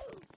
Woo!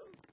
Woo!